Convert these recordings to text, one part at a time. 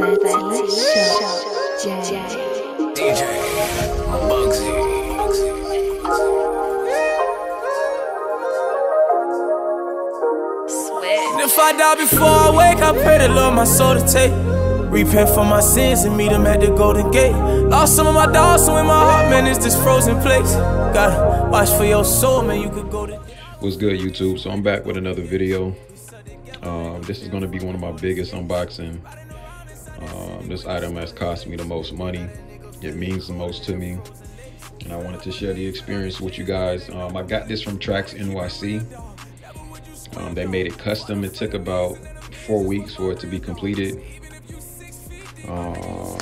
If I die before I wake, I pray the Lord my soul to take. Repent for my sins and meet him at the Golden Gate. Lost some of my dogs, so in my heart, man, it's this frozen place. Gotta watch for your soul, man. You could go to. What's good, YouTube? So I'm back with another video. Um, this is going to be one of my biggest unboxing. Um, this item has cost me the most money. It means the most to me. And I wanted to share the experience with you guys. Um, I got this from Trax NYC. Um, they made it custom. It took about four weeks for it to be completed. Uh,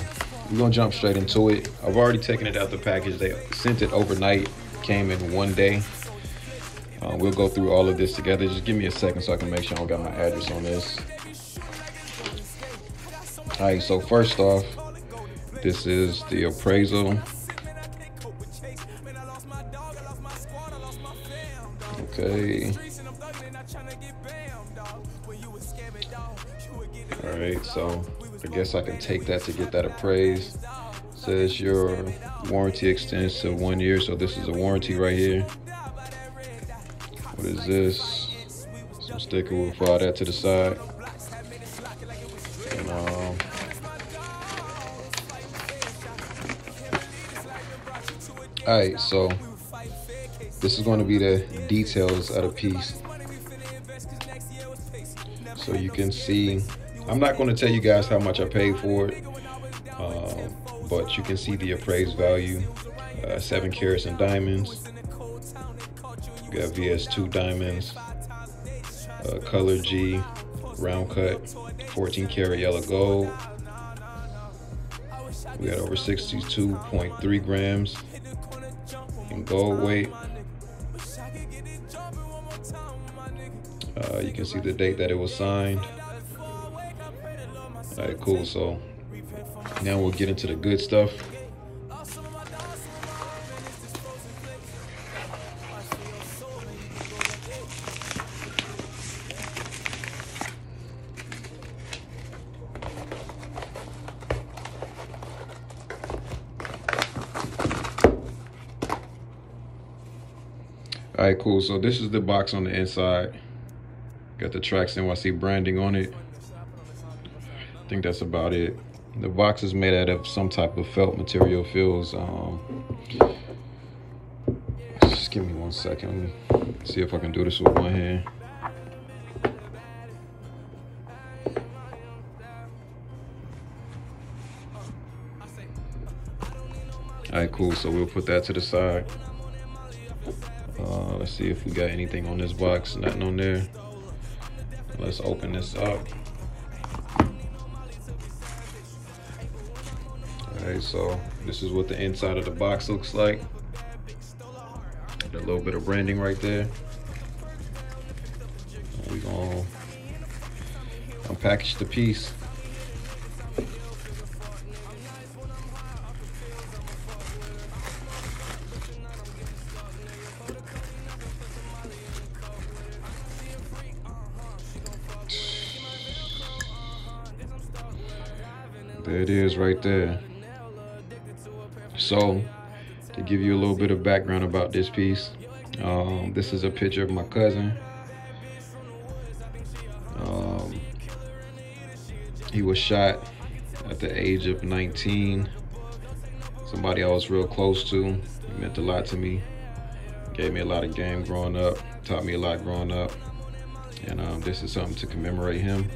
we're gonna jump straight into it. I've already taken it out the package. They sent it overnight. Came in one day. Uh, we'll go through all of this together. Just give me a second so I can make sure I don't got my address on this. All right, so first off, this is the appraisal. Okay. All right, so I guess I can take that to get that appraised. Says your warranty extends to one year, so this is a warranty right here. What is this? Some sticker. We'll file that to the side. All right, so this is going to be the details of the piece. So you can see, I'm not going to tell you guys how much I paid for it, um, but you can see the appraised value, uh, seven carats in diamonds. We got VS2 diamonds, uh, color G, round cut, 14 karat yellow gold. We got over 62.3 grams in gold weight. Uh, you can see the date that it was signed. All right, cool. So now we'll get into the good stuff. All right, cool. So this is the box on the inside. Got the Trax NYC branding on it. I think that's about it. The box is made out of some type of felt material. Feels. Um, just give me one second. Let me see if I can do this with one hand. All right, cool. So we'll put that to the side. Let's see if we got anything on this box. Nothing on there. Let's open this up. Alright, so this is what the inside of the box looks like. a little bit of branding right there. We're gonna unpackage the piece. There it is right there. So, to give you a little bit of background about this piece, um, this is a picture of my cousin. Um, he was shot at the age of 19. Somebody I was real close to. He meant a lot to me. Gave me a lot of game growing up. Taught me a lot growing up. And um, this is something to commemorate him.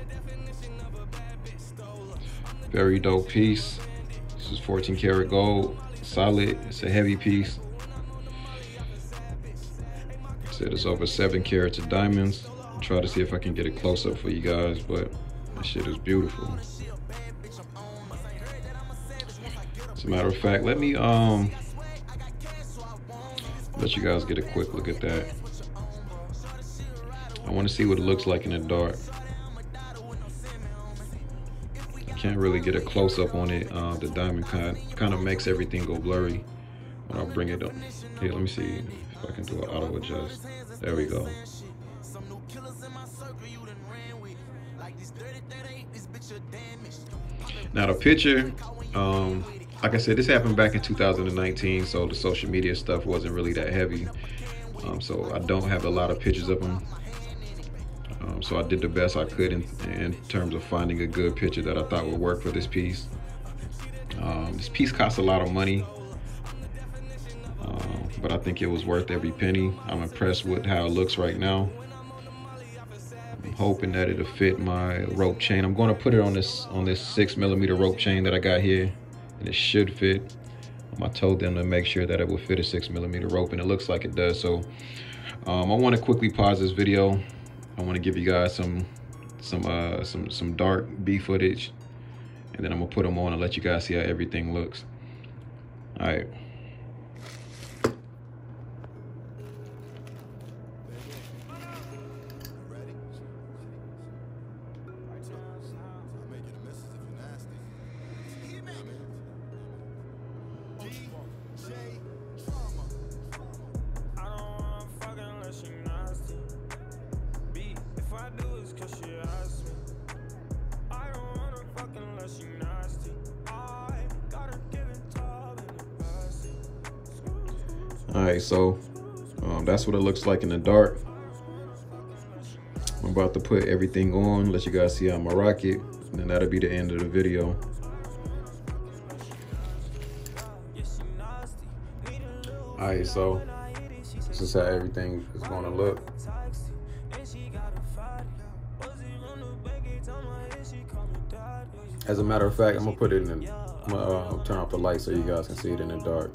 Very dope piece. This is 14 karat gold. Solid. It's a heavy piece. Said it's over seven carats of diamonds. I'll try to see if I can get a close up for you guys, but this shit is beautiful. As a matter of fact, let me um let you guys get a quick look at that. I want to see what it looks like in the dark. Can't really get a close up on it. Uh, the diamond kind kind of makes everything go blurry when I bring it up. Here, let me see if I can do an auto adjust. There we go. Now the picture, um, like I said, this happened back in 2019, so the social media stuff wasn't really that heavy. Um, so I don't have a lot of pictures of him. Um, so I did the best I could in, in, terms of finding a good picture that I thought would work for this piece. Um, this piece cost a lot of money, uh, but I think it was worth every penny. I'm impressed with how it looks right now. I'm hoping that it'll fit my rope chain. I'm going to put it on this on this six millimeter rope chain that I got here, and it should fit. Um, I told them to make sure that it would fit a six millimeter rope, and it looks like it does. So um, I want to quickly pause this video. I want to give you guys some some uh, some some dark B footage, and then I'm gonna put them on and let you guys see how everything looks. All right. All right, so um, that's what it looks like in the dark. I'm about to put everything on, let you guys see how I'm my rocket, and then that'll be the end of the video. All right, so this is how everything is gonna look. As a matter of fact, I'm gonna put it in, the, I'm gonna uh, turn off the light so you guys can see it in the dark.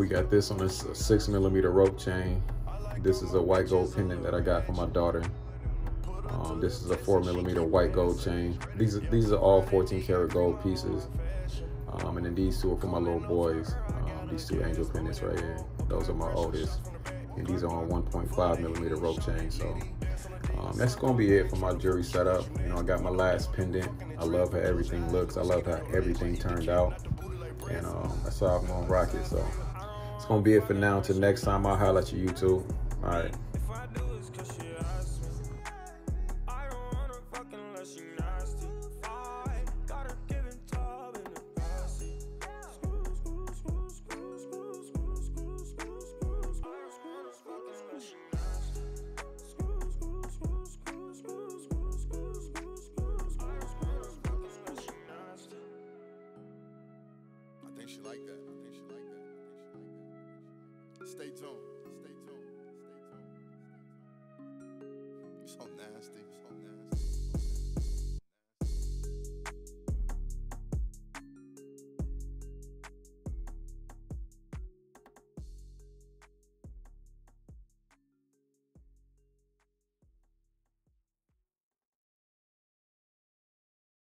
we got this on this six millimeter rope chain. This is a white gold pendant that I got for my daughter. Um, this is a four millimeter white gold chain. These are, these are all 14 karat gold pieces. Um, and then these two are for my little boys. Um, these two angel pendants right here. Those are my oldest. And these are on 1.5 millimeter rope chain. So um, that's gonna be it for my jewelry setup. You know, I got my last pendant. I love how everything looks. I love how everything turned out. And um, that's how I'm gonna rock it. So gonna be it for now. Until next time, I'll at you, YouTube. All right. Stay tuned. Stay tuned. Stay tuned. Stay tuned. You're so nasty. You So nasty.